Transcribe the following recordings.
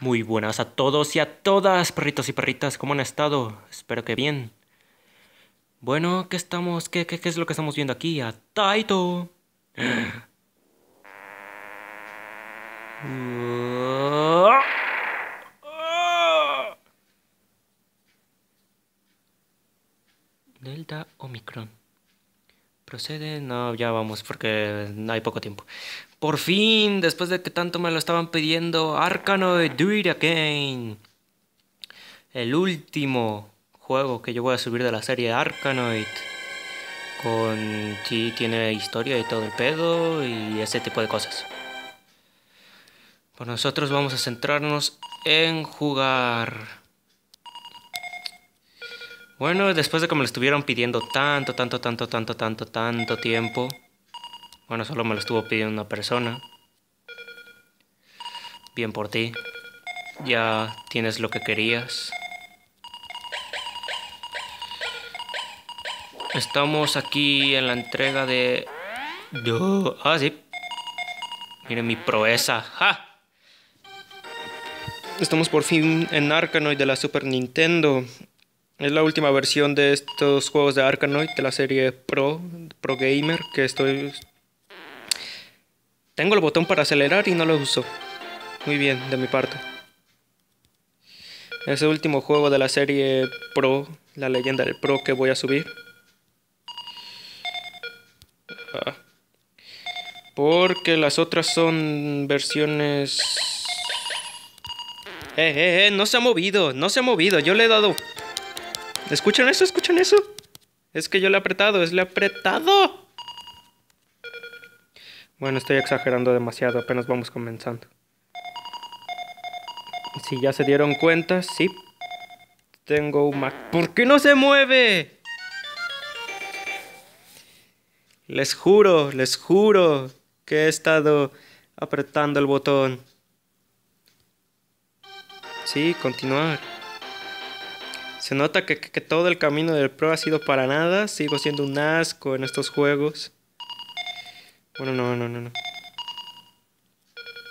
Muy buenas a todos y a todas, perritos y perritas, ¿cómo han estado? Espero que bien. Bueno, ¿qué estamos? ¿Qué, qué, qué es lo que estamos viendo aquí? A Taito. Delta Omicron. Procede, no, ya vamos porque hay poco tiempo. Por fin, después de que tanto me lo estaban pidiendo, Arkanoid Do It Again. El último juego que yo voy a subir de la serie Arkanoid. Con sí tiene historia y todo el pedo y ese tipo de cosas. Pues nosotros vamos a centrarnos en jugar. Bueno, después de que me lo estuvieron pidiendo tanto, tanto, tanto, tanto, tanto, tanto tiempo. Bueno, solo me lo estuvo pidiendo una persona. Bien por ti. Ya tienes lo que querías. Estamos aquí en la entrega de... Ah, sí. Miren mi proeza. ¡Ja! Estamos por fin en Arkanoid de la Super Nintendo. Es la última versión de estos juegos de Arkanoid de la serie Pro, Pro Gamer, que estoy... Tengo el botón para acelerar y no lo uso. Muy bien, de mi parte. Es el último juego de la serie Pro, la leyenda del Pro que voy a subir. Ah. Porque las otras son versiones... Eh, eh, eh, no se ha movido, no se ha movido. Yo le he dado ¿Escuchan eso? ¿Escuchan eso? Es que yo le he apretado, es le he apretado. Bueno, estoy exagerando demasiado, apenas vamos comenzando. Si ya se dieron cuenta, sí. Tengo un Mac. ¿Por qué no se mueve? Les juro, les juro que he estado apretando el botón. Sí, continuar. Se nota que, todo el camino del pro ha sido para nada. Sigo siendo un asco en estos juegos. Bueno, no, no, no, no.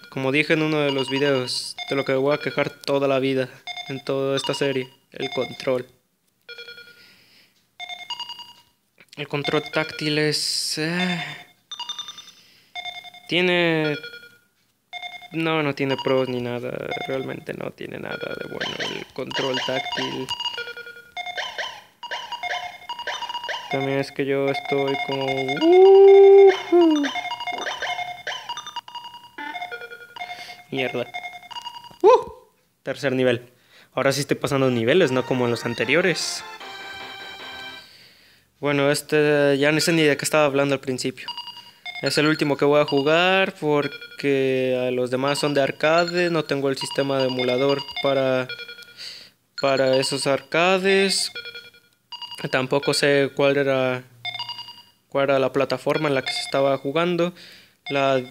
Como dije en uno de los videos, de lo que voy a quejar toda la vida en toda esta serie, el control. El control táctil es... Eh, tiene... No, no tiene pros ni nada. Realmente no tiene nada de bueno el control táctil. También es que yo estoy como... Mierda. Uh, tercer nivel. Ahora sí estoy pasando niveles, no como en los anteriores. Bueno, este ya no sé ni de qué estaba hablando al principio. Es el último que voy a jugar porque los demás son de arcade. No tengo el sistema de emulador para, para esos arcades. Tampoco sé cuál era, cuál era la plataforma en la que se estaba jugando. La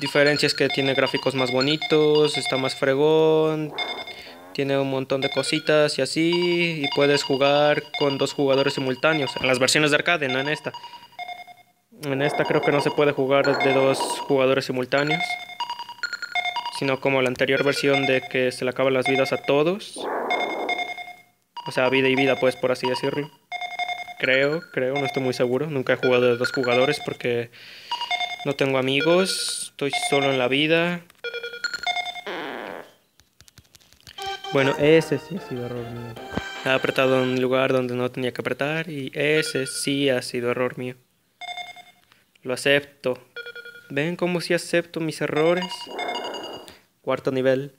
diferencia es que tiene gráficos más bonitos, está más fregón, tiene un montón de cositas y así. Y puedes jugar con dos jugadores simultáneos. En las versiones de arcade, no en esta. En esta creo que no se puede jugar de dos jugadores simultáneos. Sino como la anterior versión de que se le acaban las vidas a todos. O sea, vida y vida, pues, por así decirlo. Creo, creo, no estoy muy seguro. Nunca he jugado de dos jugadores porque no tengo amigos. Estoy solo en la vida. Bueno, ese sí ha sido error mío. He apretado en un lugar donde no tenía que apretar y ese sí ha sido error mío. Lo acepto. ¿Ven cómo sí acepto mis errores? Cuarto nivel.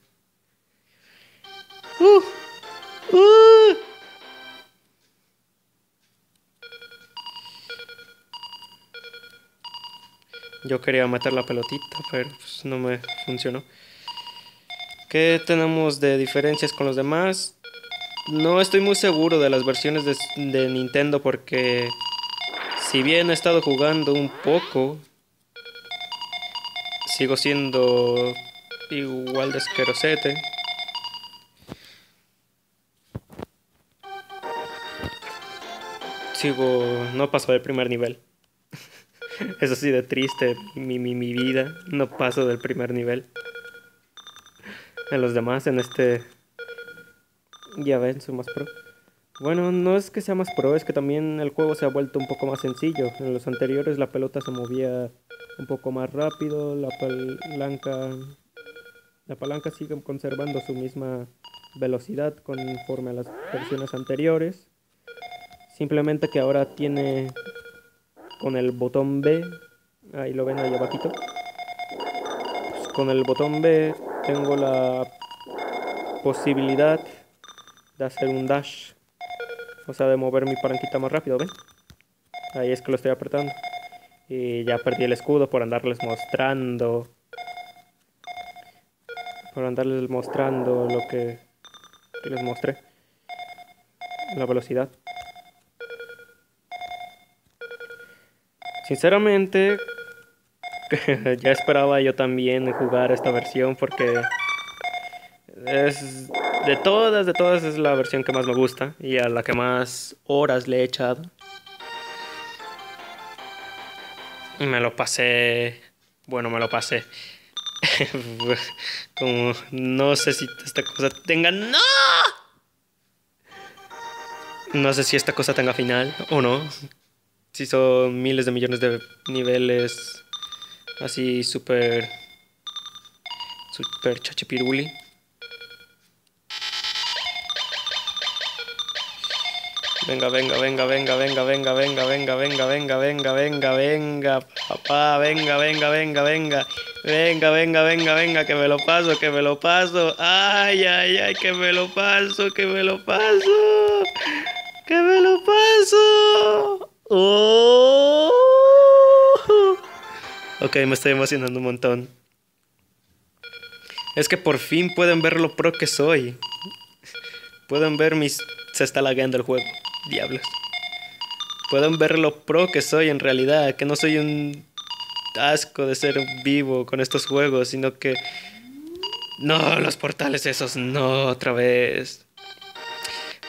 Uh, uh. Yo quería meter la pelotita, pero pues, no me funcionó. ¿Qué tenemos de diferencias con los demás? No estoy muy seguro de las versiones de, de Nintendo porque si bien he estado jugando un poco, sigo siendo igual de esquerosete. Sigo, no paso del primer nivel. Es así de triste mi, mi, mi vida. No paso del primer nivel. en los demás, en este... Ya ven, soy más pro. Bueno, no es que sea más pro, es que también el juego se ha vuelto un poco más sencillo. En los anteriores la pelota se movía un poco más rápido, la palanca... La palanca sigue conservando su misma velocidad conforme a las versiones anteriores. Simplemente que ahora tiene con el botón B, ahí lo ven ahí abajito. Pues con el botón B tengo la posibilidad de hacer un dash. O sea, de mover mi palanquita más rápido, ¿ven? Ahí es que lo estoy apretando. Y ya perdí el escudo por andarles mostrando. Por andarles mostrando lo que, que les mostré. La velocidad. Sinceramente, ya esperaba yo también jugar esta versión porque es de todas, de todas es la versión que más me gusta y a la que más horas le he echado. Y me lo pasé, bueno, me lo pasé. Como no sé si esta cosa tenga no. No sé si esta cosa tenga final o no si son miles de millones de niveles así súper super chachipiruli. Venga, venga, venga, venga, venga, venga, venga, venga, venga, venga, venga, venga, venga, papá, venga, venga, venga, venga. Venga, venga, venga, venga, que me lo paso, que me lo paso. Ay, ay, ay, que me lo paso, que me lo paso. Que me lo paso. Oh. Ok, me estoy emocionando un montón. Es que por fin pueden ver lo pro que soy. Pueden ver mis... Se está lagueando el juego. Diablos. Pueden ver lo pro que soy en realidad. Que no soy un asco de ser vivo con estos juegos. Sino que... No, los portales esos. No, otra vez.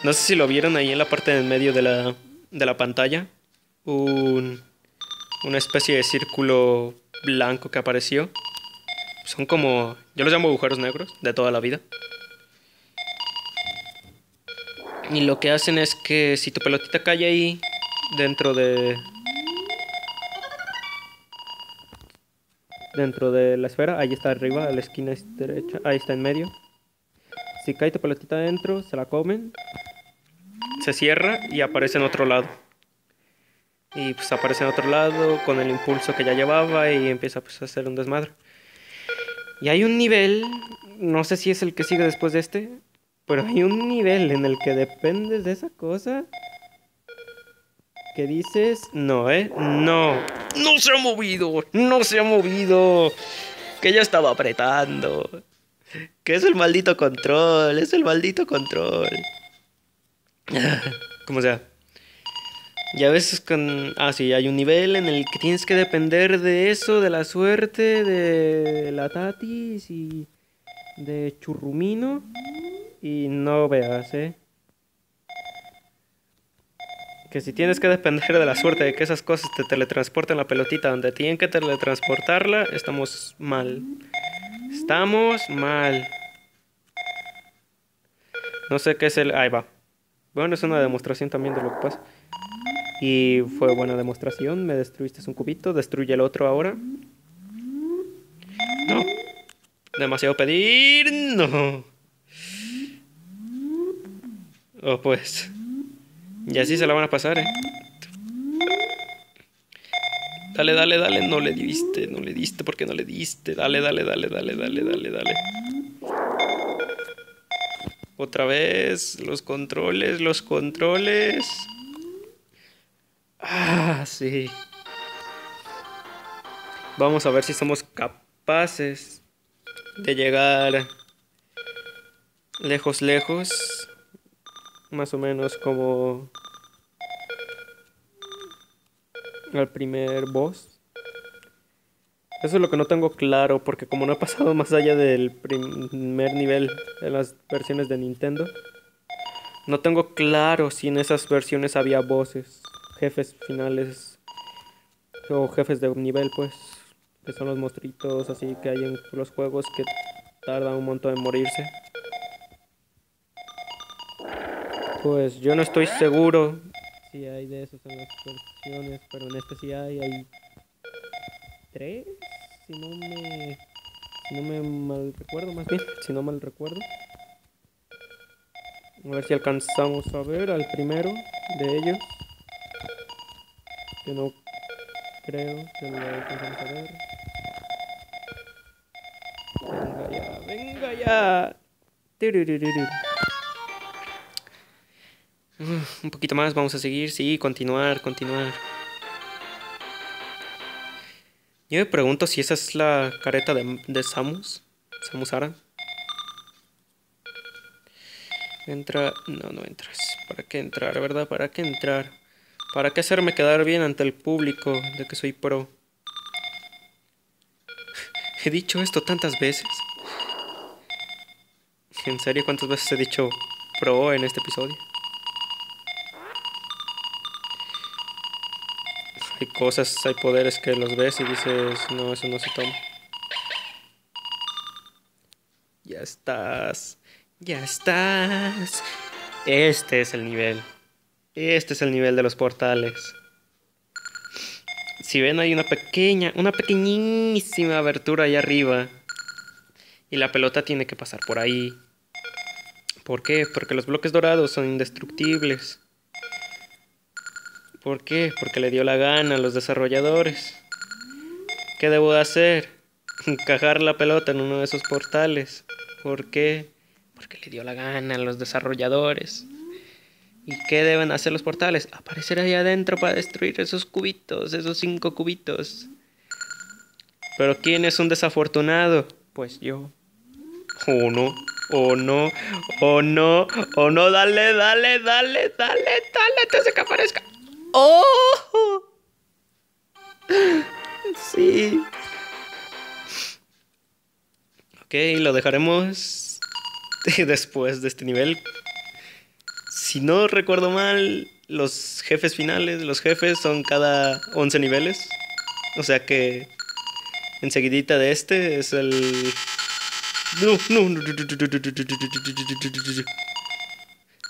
No sé si lo vieron ahí en la parte en medio de la, de la pantalla un, una especie de círculo blanco que apareció. Son como, yo los llamo agujeros negros de toda la vida. Y lo que hacen es que si tu pelotita cae ahí dentro de dentro de la esfera, ahí está arriba, a la esquina derecha, ahí está en medio. Si cae tu pelotita adentro, se la comen, se cierra y aparece en otro lado y pues aparece en otro lado con el impulso que ya llevaba y empieza pues, a hacer un desmadre. Y hay un nivel, no sé si es el que sigue después de este, pero hay un nivel en el que dependes de esa cosa que dices, no, ¿eh? No, no se ha movido, no se ha movido, que ya estaba apretando, que es el maldito control, es el maldito control. Como sea. Y a veces con... Ah, sí, hay un nivel en el que tienes que depender de eso, de la suerte, de la Tatis y de Churrumino. Y no veas, ¿eh? Que si tienes que depender de la suerte de que esas cosas te teletransporten la pelotita donde tienen que teletransportarla, estamos mal. Estamos mal. No sé qué es el... Ahí va. Bueno, es una demostración también de lo que pasa. Y fue buena demostración. Me destruiste un cubito. Destruye el otro ahora. No. Demasiado pedir. No. Oh, pues. Y así se la van a pasar, eh. Dale, dale, dale. No le diste, no le diste. ¿Por qué no le diste? Dale, dale, dale, dale, dale, dale, dale. Otra vez. Los controles, los controles. Ah, sí. Vamos a ver si somos capaces de llegar lejos, lejos. Más o menos como al primer boss. Eso es lo que no tengo claro, porque como no he pasado más allá del primer nivel de las versiones de Nintendo, no tengo claro si en esas versiones había voces jefes finales o jefes de nivel, pues, que son los monstruitos así que hay en los juegos que tarda un montón en morirse. Pues yo no estoy seguro si hay de esos en las versiones, pero en este sí hay, hay tres, si no me, si no me mal recuerdo, más bien, si no mal recuerdo. A ver si alcanzamos a ver al primero de ellos. Que no creo que lo alcanzamos a ver. Venga ya, venga ya. Uh, Un poquito más, vamos a seguir, sí, continuar, continuar. Yo me pregunto si esa es la careta de, de Samus, Samus Aran. Entra, no, no entras. ¿Para qué entrar, verdad? ¿Para qué entrar? ¿Para qué hacerme quedar bien ante el público de que soy pro? He dicho esto tantas veces. ¿En serio cuántas veces he dicho pro en este episodio? Hay cosas, hay poderes que los ves y dices, no, eso no se toma. Ya estás. Ya estás. Este es el nivel. Este es el nivel de los portales. Si ven hay una pequeña, una pequeñísima abertura ahí arriba. Y la pelota tiene que pasar por ahí. ¿Por qué? Porque los bloques dorados son indestructibles. ¿Por qué? Porque le dio la gana a los desarrolladores. ¿Qué debo de hacer? Encajar la pelota en uno de esos portales. ¿Por qué? Porque le dio la gana a los desarrolladores. ¿Y qué deben hacer los portales? Aparecer ahí adentro para destruir esos cubitos, esos cinco cubitos. Pero ¿quién es un desafortunado? Pues yo. Oh no, oh no, oh no, oh no, dale, dale, dale, dale, dale, antes que aparezca. ¡Oh! Sí. Ok, lo dejaremos después de este nivel. Si no recuerdo mal, los jefes finales, los jefes son cada 11 niveles. O sea que enseguidita de este es el... No, no, no.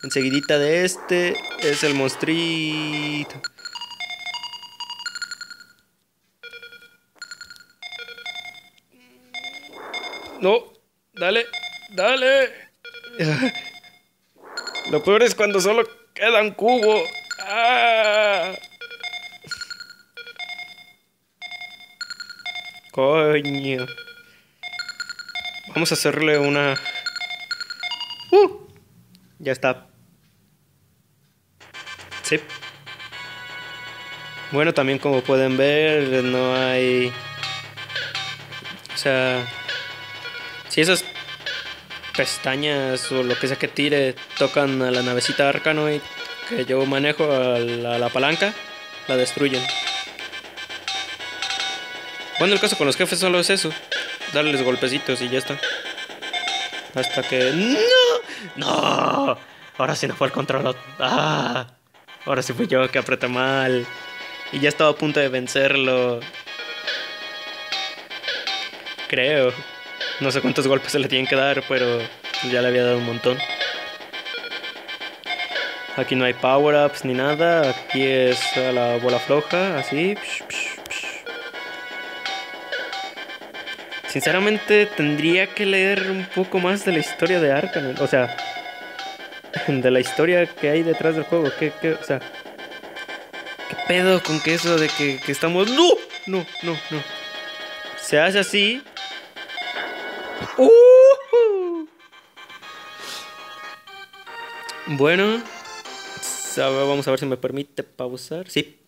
Enseguidita de este es el monstruito. No, dale, dale. Lo peor es cuando solo queda un cubo. ¡Ah! Coño. Vamos a hacerle una... ¡Uh! Ya está. Sí. Bueno, también como pueden ver, no hay... O sea... Si esas pestañas o lo que sea que tire tocan a la navecita Arcanoid que yo manejo a la, palanca, la destruyen. Bueno, el caso con los jefes solo es eso. Darles golpecitos y ya está. Hasta que... ¡No! ¡No! Ahora sí no fue el control. ¡Ah! Ahora sí fui yo que apreté mal. Y ya estaba a punto de vencerlo. Creo. No sé cuántos golpes se le tienen que dar, pero ya le había dado un montón. Aquí no hay power-ups ni nada. Aquí es a la bola floja, así. Sinceramente tendría que leer un poco más de la historia de Arkham. O sea, de la historia que hay detrás del juego. ¿Qué, qué, o sea, ¿qué pedo con que eso de que, que estamos... No, no, no, no. Se hace así. ¡Uh! Bueno, vamos a ver si me permite pausar. Sí.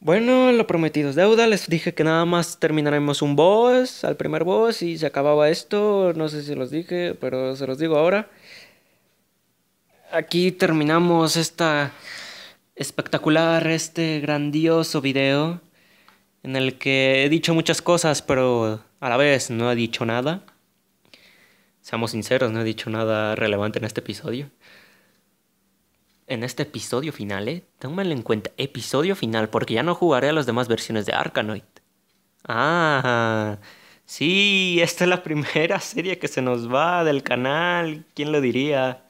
Bueno, lo prometido es deuda. Les dije que nada más terminaremos un boss, al primer boss, y se acababa esto. No sé si los dije, pero se los digo ahora. Aquí terminamos esta espectacular, este grandioso video en el que he dicho muchas cosas, pero a la vez no he dicho nada. Seamos sinceros, no he dicho nada relevante en este episodio. En este episodio final, eh, tómalo en cuenta, episodio final, porque ya no jugaré a las demás versiones de Arkanoid. Ah, Sí, esta es la primera serie que se nos va del canal. ¿Quién lo diría?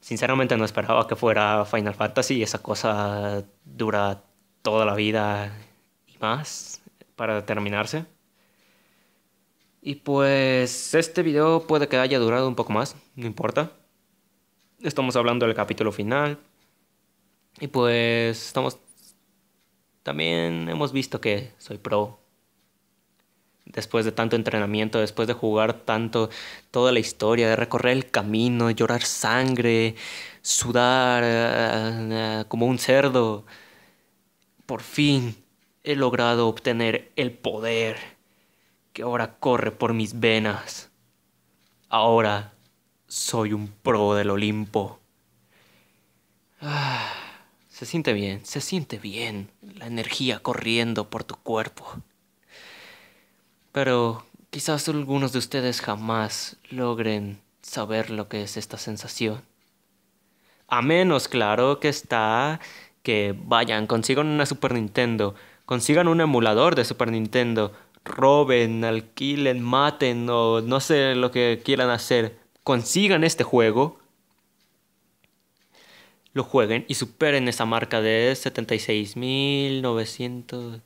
Sinceramente no esperaba que fuera Final Fantasy. Esa cosa dura toda la vida más para terminarse. Y pues este video puede que haya durado un poco más, no importa. Estamos hablando del capítulo final. Y pues estamos... También hemos visto que soy pro. Después de tanto entrenamiento, después de jugar tanto toda la historia, de recorrer el camino, llorar sangre, sudar uh, como un cerdo, por fin he logrado obtener el poder que ahora corre por mis venas. Ahora soy un pro del Olimpo. Ah, se siente bien, se siente bien la energía corriendo por tu cuerpo. Pero quizás algunos de ustedes jamás logren saber lo que es esta sensación. A menos, claro, que está que vayan, consigan una Super Nintendo, consigan un emulador de Super Nintendo, roben, alquilen, maten o no sé lo que quieran hacer, consigan este juego, lo jueguen y superen esa marca de 76.900...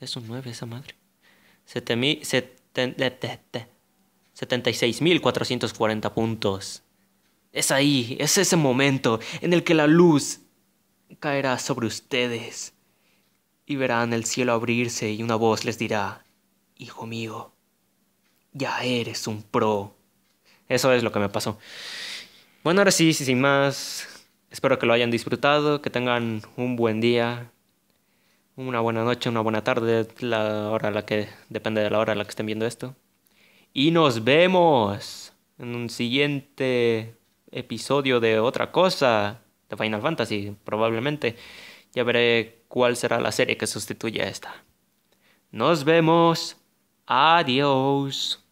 Es un 9 esa madre. 76.440 puntos. Es ahí, es ese momento en el que la luz caerá sobre ustedes y verán el cielo abrirse y una voz les dirá, Hijo mío, ya eres un pro. Eso es lo que me pasó. Bueno, ahora sí, sin más, espero que lo hayan disfrutado, que tengan un buen día, una buena noche, una buena tarde, la hora la que depende de la hora a la que estén viendo esto. Y nos vemos en un siguiente episodio de otra cosa, de Final Fantasy, probablemente. Ya veré cuál será la serie que sustituye a esta. Nos vemos. Adiós.